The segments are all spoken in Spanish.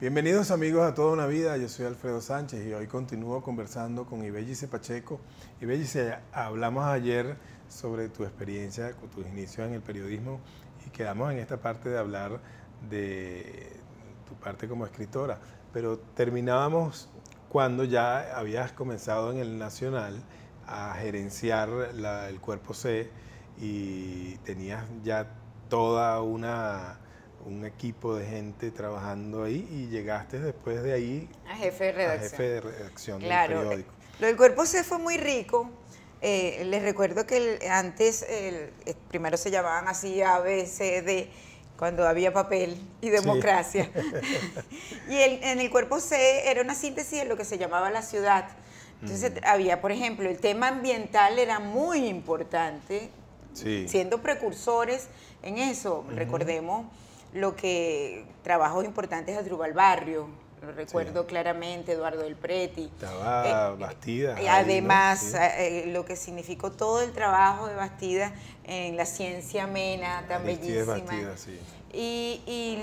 Bienvenidos amigos a Toda una Vida, yo soy Alfredo Sánchez y hoy continúo conversando con Ibellice Pacheco. Ibellice, hablamos ayer sobre tu experiencia, con tus inicios en el periodismo y quedamos en esta parte de hablar de tu parte como escritora, pero terminábamos cuando ya habías comenzado en el Nacional a gerenciar el Cuerpo C y tenías ya toda una un equipo de gente trabajando ahí y llegaste después de ahí a jefe de redacción, jefe de redacción del periódico. Lo del cuerpo C fue muy rico. Eh, les recuerdo que antes primero se llamaban así A, B, C, D, cuando había papel y democracia. y en el cuerpo C era una síntesis de lo que se llamaba la ciudad. Entonces había, por ejemplo, el tema ambiental era muy importante, siendo precursores en eso. Recordemos lo que trabajos importantes de Drubal Barrio, lo recuerdo claramente, Eduardo del Preti. Estaba eh, eh, Bastida. Y además, eh, lo que significó todo el trabajo de Bastida en la ciencia amena, tan bellísima. Bastida, sí. y,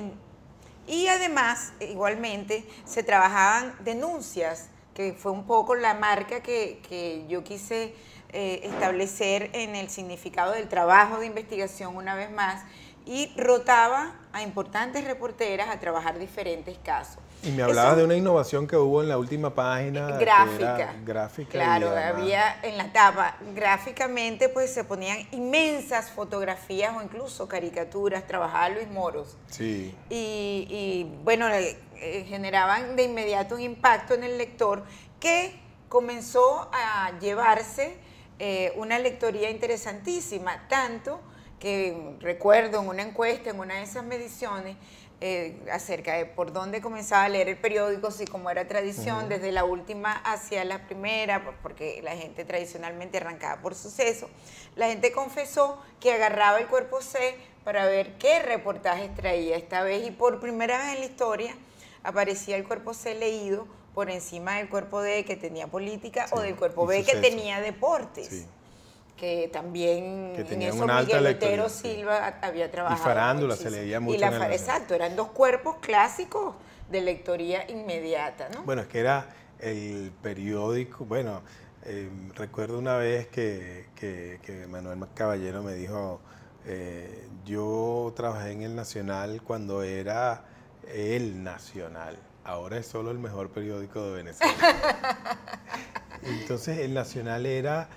y, además, igualmente, se trabajaban denuncias, que fue un poco la marca que, que yo quise establecer en el significado del trabajo de investigación una vez más y rotaba a importantes reporteras a trabajar diferentes casos. Y me hablaba de una innovación que hubo en la última página. Gráfica. Gráfica. Claro, había en la tapa, gráficamente pues se ponían inmensas fotografías o incluso caricaturas, trabajaba Luis Moros. Sí. Y, bueno, eh, generaban de inmediato un impacto en el lector que comenzó a llevarse eh, una lectoría interesantísima, tanto que recuerdo en una encuesta, en una de esas mediciones, eh, acerca de por dónde comenzaba a leer el periódico, si como era tradición, desde la última hacia la primera, porque la gente tradicionalmente arrancaba por suceso, la gente confesó que agarraba el cuerpo C para ver qué reportajes traía esta vez y por primera vez en la historia aparecía el cuerpo C leído por encima del cuerpo D que tenía política o del cuerpo B que tenía deportes que también que en eso Miguel Otero Silva había trabajado. Y farándula se leía mucho. Y la, exacto, eran dos cuerpos clásicos de lectoría inmediata, ¿no? Bueno, es que era el periódico, bueno, em, recuerdo una vez que, que, Manuel Caballero me dijo, eh, yo trabajé en el Nacional cuando era el Nacional, ahora es solo el mejor periódico de Venezuela. Entonces el Nacional era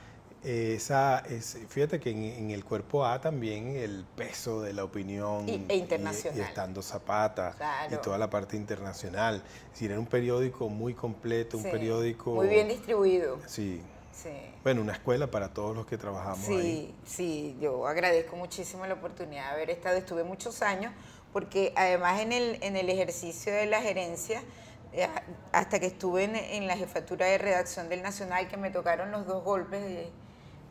esa, es, fíjate que en, el cuerpo A también el peso de la opinión y, e internacional. Y, estando Zapata y toda la parte internacional. Es decir, era un periódico muy completo, un periódico... Muy bien distribuido. Sí. sí. Bueno, una escuela para todos los que trabajamos ahí. Sí, sí, yo agradezco muchísimo la oportunidad de haber estado, estuve muchos años, porque además en el, en el ejercicio de la gerencia eh, hasta que estuve en, en, la jefatura de redacción del Nacional, que me tocaron los dos golpes de,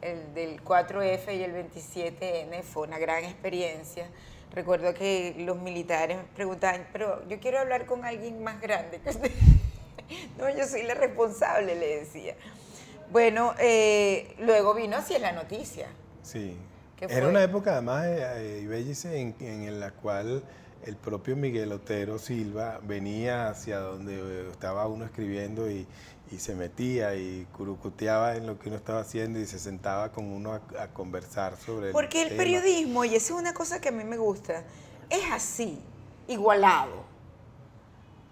el del 4F y el 27N, fue una gran experiencia. Recuerdo que los militares me preguntaban, pero yo quiero hablar con alguien más grande que usted. no, yo soy la responsable, le decía. Bueno, eh, luego vino hacia la noticia. Sí. Era una época además, eh, eh en, en, la cual el propio Miguel Otero Silva venía hacia donde estaba uno escribiendo y, y se metía y curucuteaba en lo que uno estaba haciendo y se sentaba con uno a, conversar sobre Porque el, periodismo, y eso es una cosa que a mí me gusta, es así, igualado.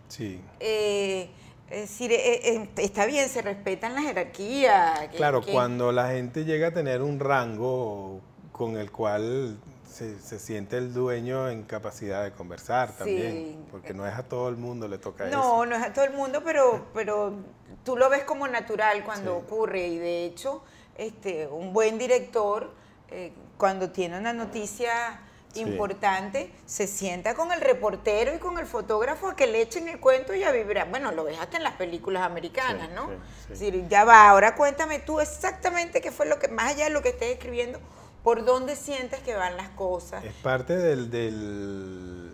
Sí. Eh, es decir, eh, eh, está bien, se respetan las jerarquías. Claro, cuando la gente llega a tener un rango con el cual se, siente el dueño en capacidad de conversar también, porque no es a todo el mundo le toca eso. No, no es a todo el mundo, pero, pero tú lo ves como natural cuando ocurre y de hecho este, un buen director eh, cuando tiene una noticia importante, se sienta con el reportero y con el fotógrafo a que le echen el cuento y a vibrar. Bueno, lo ves hasta en las películas americanas, ¿no? Es decir, ya va, ahora cuéntame tú exactamente qué fue lo que, más allá de lo que estés escribiendo, ¿Por dónde sientes que van las cosas? Es parte del... del,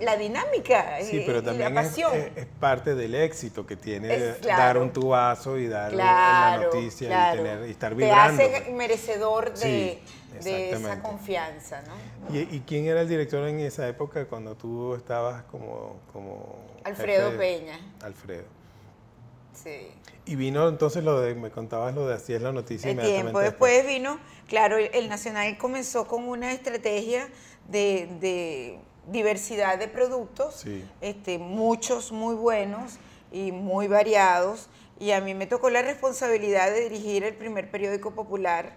la dinámica sí, pero también la pasión. Es, parte del éxito que tiene dar un tubazo y dar la noticia y, tener, estar vibrando. Te hace merecedor de, de esa confianza, ¿no? ¿Y, quién era el director en esa época cuando tú estabas como... como Alfredo Peña. Alfredo. Sí. Y vino entonces lo de, me contabas lo de así es la noticia. El tiempo después vino, claro, el Nacional comenzó con una estrategia de, diversidad de productos, este, muchos muy buenos y muy variados. Y a mí me tocó la responsabilidad de dirigir el primer periódico popular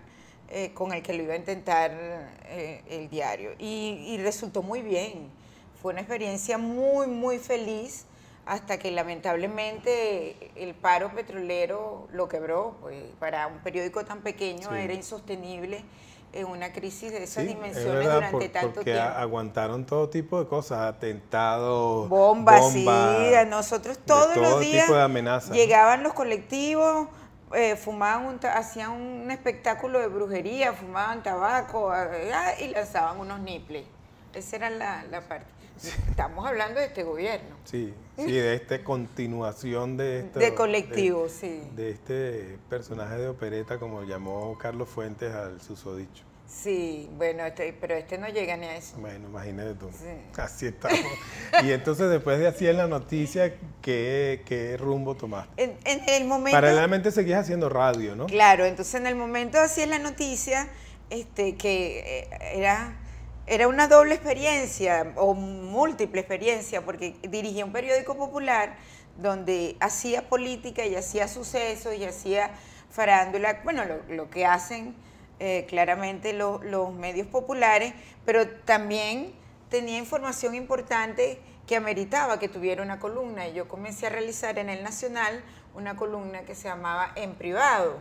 eh, con el que lo iba a intentar eh, el diario. Y, resultó muy bien. Fue una experiencia muy, muy feliz hasta que lamentablemente el paro petrolero lo quebró. Pues, para un periódico tan pequeño era insostenible en una crisis de esas dimensiones durante tanto porque tiempo. aguantaron todo tipo de cosas, atentados, bombas, sí, nosotros todos los días de llegaban los colectivos, eh, fumaban, hacían un espectáculo de brujería, fumaban tabaco ah, y lanzaban unos niples. Esa era la, la parte. Estamos hablando de este gobierno. Sí, sí, de esta continuación de esto, De colectivo, sí. De este personaje de opereta, como llamó Carlos Fuentes al susodicho. Sí, bueno, este, pero este no llega ni a eso. Bueno, imagínate tú. Así estamos. y entonces después de así en la noticia, ¿qué, qué rumbo tomaste? En, en, el momento... Paralelamente seguías haciendo radio, ¿no? Claro, entonces en el momento así en la noticia, este, que eh, era era una doble experiencia o múltiple experiencia, porque dirigía un periódico popular donde hacía política y hacía sucesos y hacía farándula, bueno, lo, que hacen eh, claramente los medios populares, pero también tenía información importante que ameritaba que tuviera una columna. Y yo comencé a realizar en el Nacional una columna que se llamaba En Privado,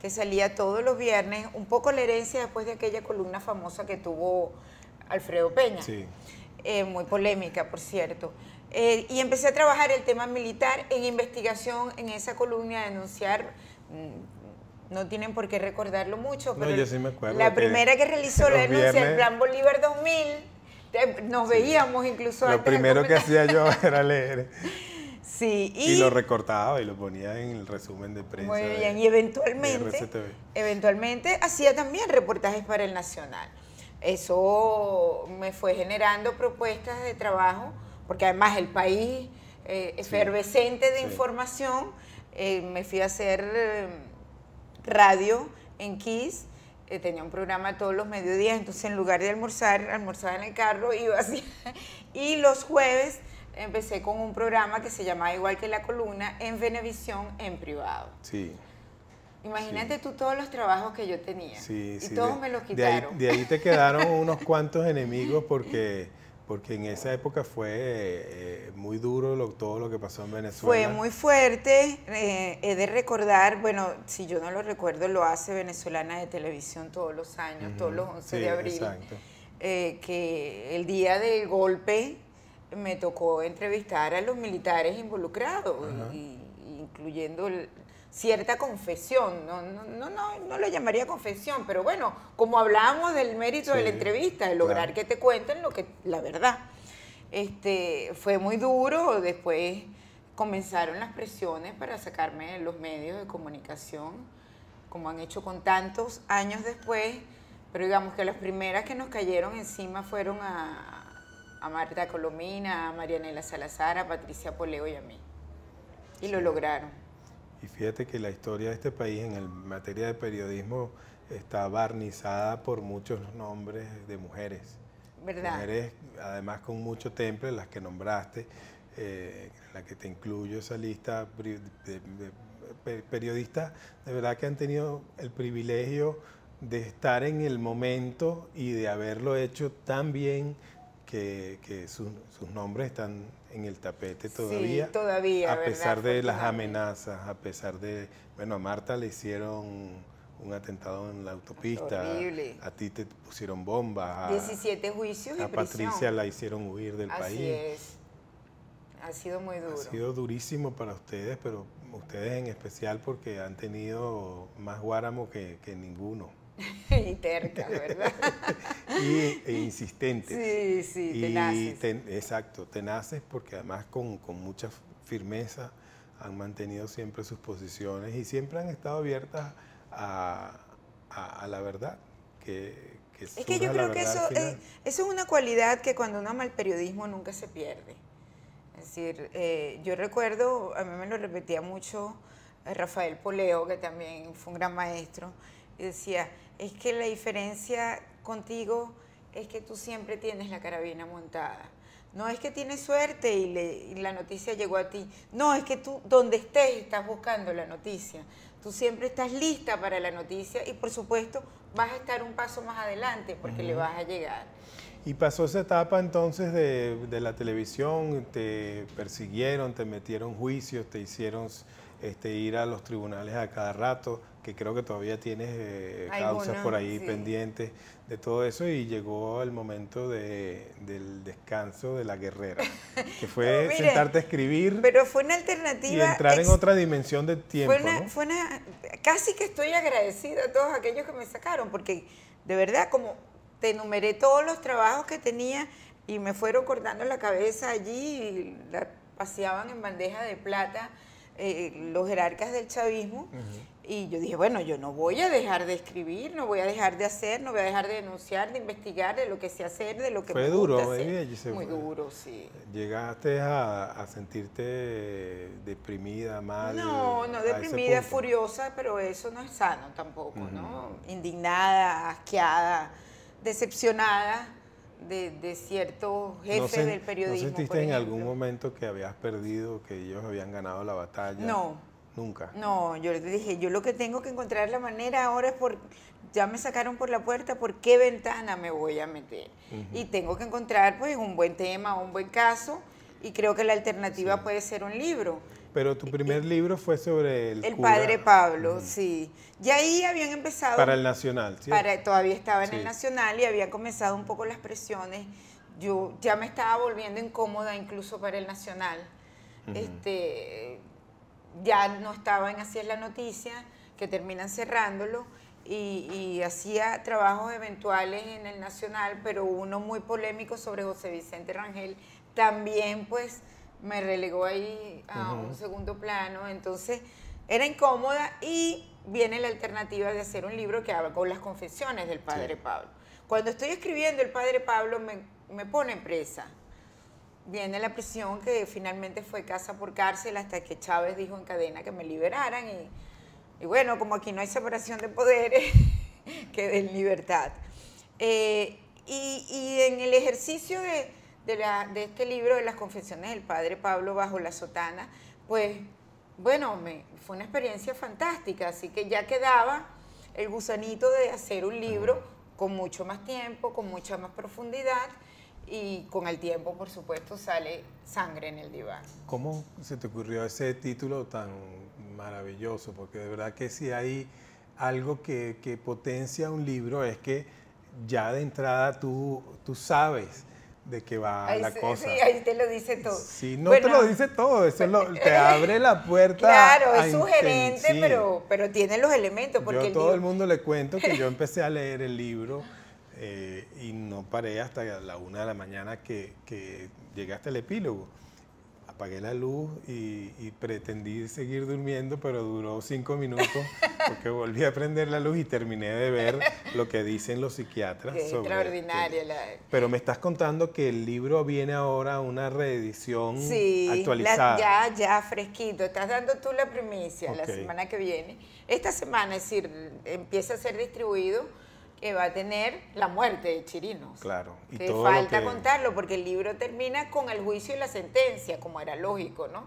que salía todos los viernes, un poco la herencia después de aquella columna famosa que tuvo Alfredo Peña. Eh, muy polémica, por cierto. Eh, y empecé a trabajar el tema militar en investigación en esa columna, a denunciar. Mm, no tienen por qué recordarlo mucho, pero yo sí me acuerdo la primera que realizó la denuncia, el Plan Bolívar 2000, nos veíamos incluso Lo primero que hacía yo era leer. Sí, y, lo recortaba y lo ponía en el resumen de prensa. Muy bien, y eventualmente, eventualmente hacía también reportajes para el Nacional. Eso me fue generando propuestas de trabajo, porque además el país eh, efervescente de información, eh, me fui a hacer eh, radio en Kiss, tenía un programa todos los mediodías, entonces en lugar de almorzar, almorzaba en el carro, iba así, y los jueves empecé con un programa que se llamaba igual que la columna en Venevisión en privado. Sí. Imagínate tú todos los trabajos que yo tenía. Sí, y todos me los quitaron. De ahí, te quedaron unos cuantos enemigos porque, porque en esa época fue eh, muy duro todo lo que pasó en Venezuela. Fue muy fuerte. Eh, he de recordar, bueno, si yo no lo recuerdo, lo hace Venezolana de Televisión todos los años, todos los 11 de abril. Eh, que el día del golpe me tocó entrevistar a los militares involucrados, incluyendo el, cierta confesión, no, no, no, no, lo llamaría confesión, pero bueno, como hablábamos del mérito de la entrevista, de lograr que te cuenten lo que, la verdad. Este, fue muy duro, después comenzaron las presiones para sacarme de los medios de comunicación, como han hecho con tantos años después, pero digamos que las primeras que nos cayeron encima fueron a, a Marta Colomina, a Marianela Salazar, a Patricia Poleo y a mí. Y lo lograron. Y fíjate que la historia de este país en el materia de periodismo está barnizada por muchos nombres de mujeres. ¿Verdad? Mujeres, además con mucho temple, las que nombraste, eh, la que te incluyo esa lista de, periodistas, de verdad que han tenido el privilegio de estar en el momento y de haberlo hecho tan bien que, sus nombres están en el tapete todavía. Sí, todavía. A pesar de las amenazas, a pesar de. Bueno, a Marta le hicieron un atentado en la autopista. Horrible. A ti te pusieron bombas. 17 juicios. A Patricia la hicieron huir del Así país. Es. Ha sido muy duro. Ha sido durísimo para ustedes, pero ustedes en especial porque han tenido más guáramo que, que ninguno. y terca, ¿verdad? Y e insistentes. Sí, sí, tenaces. exacto, tenaces porque además con, mucha firmeza han mantenido siempre sus posiciones y siempre han estado abiertas a, la verdad, que, es que yo creo que eso, eso es una cualidad que cuando uno ama el periodismo nunca se pierde. Es decir, eh, yo recuerdo, a mí me lo repetía mucho eh, Rafael Poleo, que también fue un gran maestro, y decía, es que la diferencia contigo es que tú siempre tienes la carabina montada. No es que tienes suerte y, la noticia llegó a ti. No, es que tú donde estés estás buscando la noticia. Tú siempre estás lista para la noticia y por supuesto vas a estar un paso más adelante porque le vas a llegar. Y pasó esa etapa entonces de, de, la televisión, te persiguieron, te metieron juicios, te hicieron este, ir a los tribunales a cada rato, que creo que todavía tienes eh, causas por ahí pendientes de todo eso y llegó el momento de, del descanso de la guerrera, que fue sentarte a escribir. Pero fue una alternativa. Y entrar en otra dimensión de tiempo. Fue casi que estoy agradecida a todos aquellos que me sacaron, porque de verdad, como te enumeré todos los trabajos que tenía y me fueron cortando la cabeza allí y la paseaban en bandeja de plata eh, los jerarcas del chavismo. Y yo dije, bueno, yo no voy a dejar de escribir, no voy a dejar de hacer, no voy a dejar de denunciar, de investigar, de lo que sé hacer, de lo que fue duro, hacer. Muy duro, sí. ¿Llegaste a, sentirte deprimida, mal? No, no deprimida, furiosa, pero eso no es sano tampoco, ¿no? Indignada, asqueada, decepcionada de, de ciertos jefes del periodismo. ¿No sentiste en algún momento que habías perdido, que ellos habían ganado la batalla? No. Nunca. No, yo le dije, yo lo que tengo que encontrar la manera ahora es por, ya me sacaron por la puerta, ¿por qué ventana me voy a meter? Y tengo que encontrar pues un buen tema, un buen caso, y creo que la alternativa puede ser un libro. Pero tu primer libro fue sobre el... El padre Pablo, sí. Y ahí habían empezado... Para el Nacional, ¿sí? Para, todavía estaba en el Nacional y habían comenzado un poco las presiones. Yo ya me estaba volviendo incómoda incluso para el Nacional. este, ya no estaba en Así es la noticia, que terminan cerrándolo. Y, y, hacía trabajos eventuales en el Nacional, pero uno muy polémico sobre José Vicente Rangel, también pues me relegó ahí a un segundo plano, entonces era incómoda y viene la alternativa de hacer un libro que habla con las confesiones del padre Pablo. Cuando estoy escribiendo, el padre Pablo me, me pone presa. Viene la prisión que finalmente fue casa por cárcel hasta que Chávez dijo en cadena que me liberaran y, y bueno, como aquí no hay separación de poderes, quedé en libertad. Eh, y, y en el ejercicio de, de, la, de este libro de las confesiones del padre Pablo bajo la sotana, pues bueno, me, fue una experiencia fantástica, así que ya quedaba el gusanito de hacer un libro con mucho más tiempo, con mucha más profundidad y con el tiempo, por supuesto, sale Sangre en el diván. ¿Cómo se te ocurrió ese título tan maravilloso? Porque de verdad que si hay algo que, que potencia un libro es que ya de entrada tú, tú sabes de qué va la cosa. Sí, ahí te lo dice todo. Sí, no te lo dice todo, eso te abre la puerta. Claro, es sugerente, pero, pero tiene los elementos. Porque yo a todo el mundo le cuento que yo empecé a leer el libro eh, y no paré hasta la una de la mañana que, que llegué hasta el epílogo apagué la luz y, pretendí seguir durmiendo, pero duró cinco minutos porque volví a prender la luz y terminé de ver lo que dicen los psiquiatras. Qué extraordinaria. La... Pero me estás contando que el libro viene ahora una reedición sí, actualizada. ya, ya, fresquito. Estás dando tú la primicia la semana que viene. Esta semana, es decir, empieza a ser distribuido que va a tener la muerte de Chirinos. Claro. Y que falta contarlo porque el libro termina con el juicio y la sentencia, como era lógico, ¿no?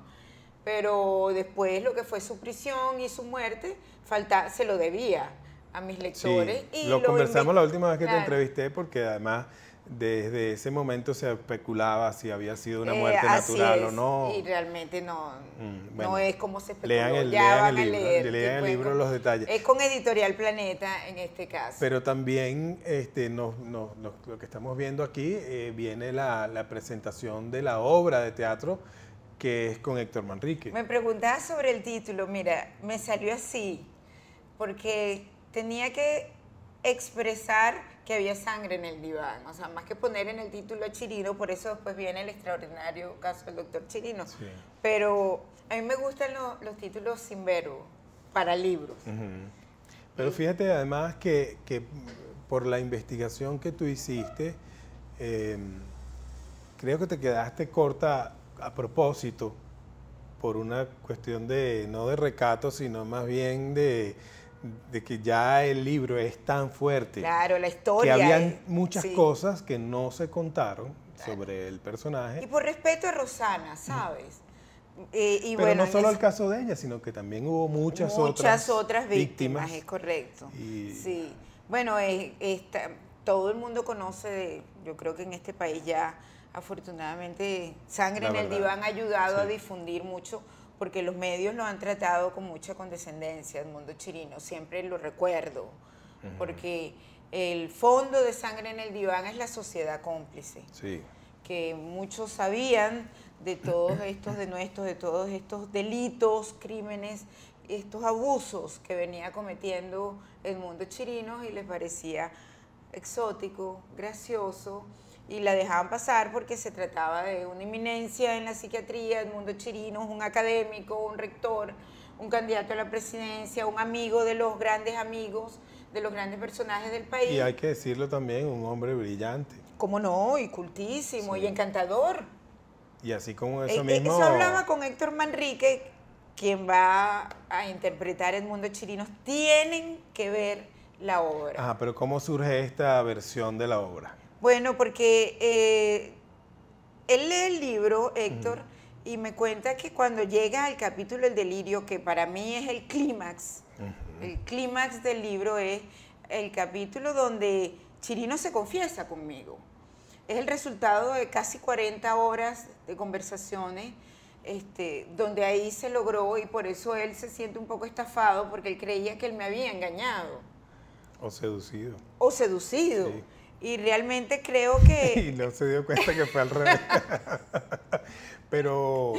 Pero después lo que fue su prisión y su muerte, falta, se lo debía a mis lectores. y lo, conversamos la última vez que te entrevisté porque además desde ese momento se especulaba si había sido una eh, muerte natural o no. Y realmente no, mm, no es como se especuló. Lean el, lean el libro, lean el libro los detalles. Es con Editorial Planeta en este caso. Pero también este, no, no, lo que estamos viendo aquí eh, viene la, la, presentación de la obra de teatro que es con Héctor Manrique. Me preguntaba sobre el título, mira, me salió así, porque tenía que expresar que había sangre en el diván, o sea, más que poner en el título a Chirino, por eso después viene el extraordinario caso del doctor Chirino. Pero a mí me gustan los títulos sin verbo, para libros. Pero fíjate además que, por la investigación que tú hiciste, em, creo que te quedaste corta a propósito por una cuestión de, no de recato, sino más bien de, que ya el libro es tan fuerte. Claro, la historia. Que habían muchas cosas que no se contaron sobre el personaje. Y por respeto a Rosana, ¿sabes? Eh, Pero no solo el caso de ella, sino que también hubo muchas, muchas otras, víctimas, es correcto. Sí. Bueno, todo el mundo conoce, yo creo que en este país ya afortunadamente Sangre en el Diván ha ayudado a difundir mucho porque los medios lo han tratado con mucha condescendencia, el mundo chirino, siempre lo recuerdo, porque el fondo de Sangre en el Diván es la sociedad cómplice, que muchos sabían de todos estos de nuestros, de todos estos delitos, crímenes, estos abusos que venía cometiendo el mundo chirino y les parecía exótico, gracioso y la dejaban pasar porque se trataba de una eminencia en la psiquiatría del mundo chirino, un académico, un rector, un candidato a la presidencia, un amigo de los grandes amigos, de los grandes personajes del país. Y hay que decirlo también, un hombre brillante. ¿Cómo no? Y cultísimo y encantador. Y así como eso eh, eh, mismo... Eso hablaba con Héctor Manrique, quien va a interpretar el mundo chirino. Tienen que ver la obra. Ajá, pero ¿cómo surge esta versión de la obra? Bueno, porque eh, él lee el libro, Héctor, y me cuenta que cuando llega al capítulo El delirio, que para mí es el clímax, el clímax del libro es el capítulo donde Chirino se confiesa conmigo. Es el resultado de casi 40 horas de conversaciones, este, donde ahí se logró y por eso él se siente un poco estafado porque él creía que él me había engañado. O seducido. O seducido. Y realmente creo que... y no se dio cuenta que fue al revés. Pero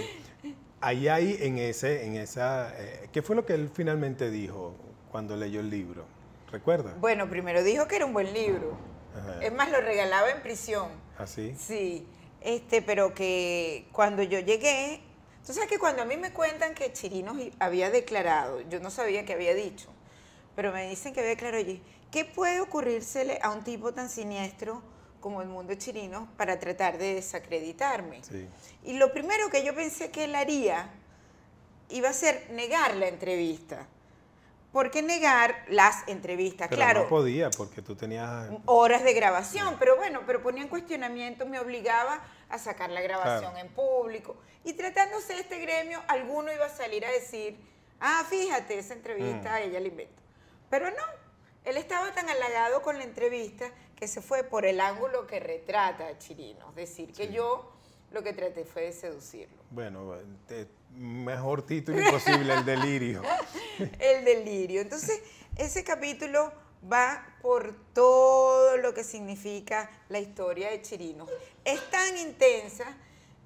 ahí hay en ese, en esa... Eh, ¿Qué fue lo que él finalmente dijo cuando leyó el libro? ¿Recuerda? Bueno, primero dijo que era un buen libro. Es más, lo regalaba en prisión. ¿Ah, sí? Sí. Este, pero que cuando yo llegué... Tú sabes que cuando a mí me cuentan que Chirinos había declarado, yo no sabía qué había dicho, pero me dicen que había declarado allí ¿Qué puede ocurrírsele a un tipo tan siniestro como el mundo chirino para tratar de desacreditarme? Y lo primero que yo pensé que él haría iba a ser negar la entrevista. ¿Por qué negar las entrevistas? Pero claro. No podía, porque tú tenías. Horas de grabación, pero bueno, pero ponía en cuestionamiento, me obligaba a sacar la grabación en público. Y tratándose de este gremio, alguno iba a salir a decir, ah, fíjate, esa entrevista mm. ella la inventó. Pero no, él estaba tan halagado con la entrevista que se fue por el ángulo que retrata a Chirino. Es decir, que yo lo que traté fue de seducirlo. Bueno, mejor título imposible, el delirio. el delirio. Entonces, ese capítulo va por todo lo que significa la historia de Chirino. Es tan intensa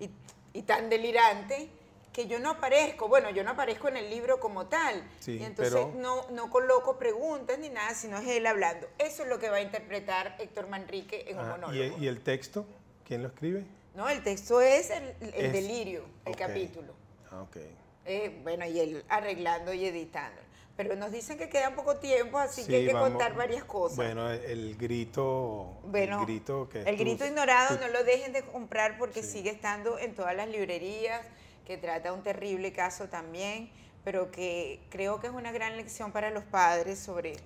y, y tan delirante que yo no aparezco, bueno, yo no aparezco en el libro como tal, y entonces no, no coloco preguntas ni nada, sino es él hablando. Eso es lo que va a interpretar Héctor Manrique en un ah, monólogo. ¿y, el texto? ¿Quién lo escribe? No, el texto es el, delirio, el capítulo. Ah, ok. Eh, bueno, y él arreglando y editando. Pero nos dicen que queda poco tiempo, así que hay que contar varias cosas. Bueno, el, grito, bueno, el grito que el grito ignorado no lo dejen de comprar porque sigue estando en todas las librerías que trata un terrible caso también, pero que creo que es una gran lección para los padres sobre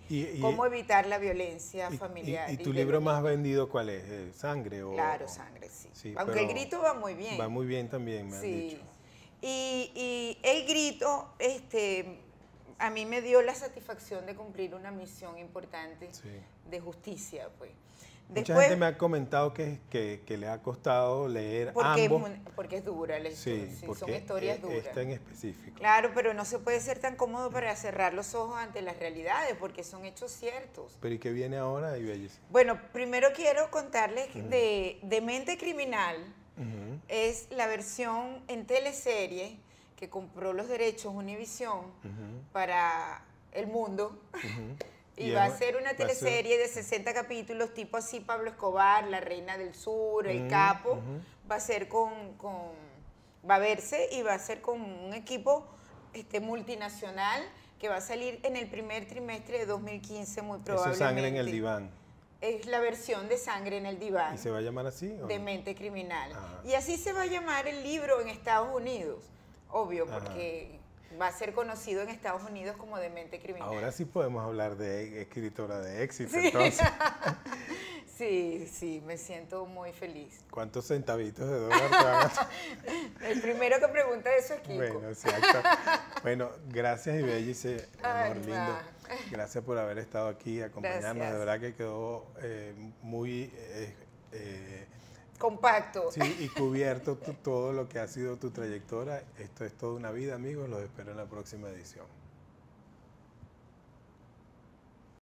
cómo evitar la violencia familiar. ¿Y, tu libro más vendido cuál es? ¿Sangre? O, claro, Sangre, sí. Aunque el grito va muy bien. Va muy bien también, me han dicho. Y, y el grito, este, a mí me dio la satisfacción de cumplir una misión importante de justicia, pues. Mucha gente me ha comentado que, que, le ha costado leer porque ambos. Porque es dura la historia, sí, son historias duras. Esta en específico. Claro, pero no se puede ser tan cómodo para cerrar los ojos ante las realidades, porque son hechos ciertos. ¿Pero y qué viene ahora, Ibellis? Bueno, primero quiero contarles de, de, Mente Criminal. Es la versión en teleserie que compró los derechos Univision para el mundo. Y, va a ser una teleserie de 60 capítulos, tipo así Pablo Escobar, La Reina del Sur, El Capo. Va a ser con, con, va a verse y va a ser con un equipo este, multinacional que va a salir en el primer trimestre de 2015 muy probablemente. Eso sangre en el diván. es la versión de Sangre en el Diván. ¿Y se va a llamar así? De Mente Criminal. Ajá. Y así se va a llamar el libro en Estados Unidos, obvio, porque va a ser conocido en Estados Unidos como De Mente Criminal. Ahora sí podemos hablar de escritora de éxito, entonces. Sí, sí, me siento muy feliz. ¿Cuántos centavitos de dólar te El primero que pregunta eso es Kiko. Bueno, exacto. Bueno, gracias Ibellice, Ay, amor lindo. Gracias por haber estado aquí, acompañarnos. Gracias. De verdad que quedó eh, muy eh, eh, Compacto. sí, y cubierto todo lo que ha sido tu trayectoria. Esto es toda una vida, amigos. Los espero en la próxima edición.